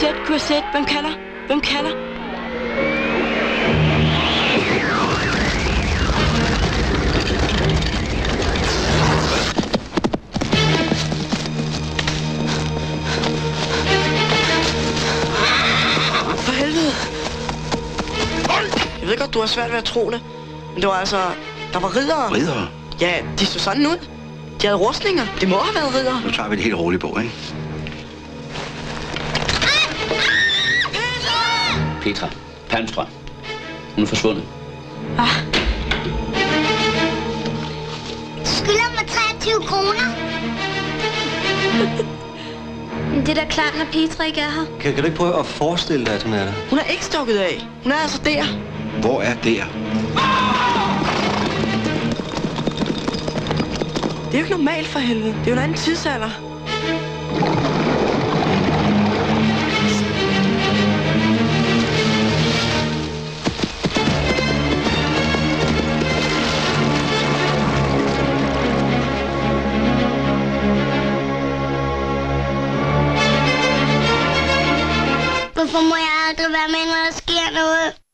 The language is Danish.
Har set, hvem kalder? Hvem kalder? For helvede. Jeg ved godt, du har svært ved at tro det. Men det var altså... Der var ridere. Ridere. Ja, de så sådan ud. De havde rustninger. Det må have været ridere. Nu tager vi det helt roligt på, ikke? Petra Palmstrøm. Hun er forsvundet. Skylder mig 23 kroner. Men det er da klart, når Petra ikke er her. Kan, kan du ikke prøve at forestille dig, at hun er der? Hun er ikke stukket af. Hun er altså der. Hvor er der? Det er jo ikke normalt for helvede. Det er jo en anden tidsalder. Hvorfor må jeg aldrig være med, når der sker noget?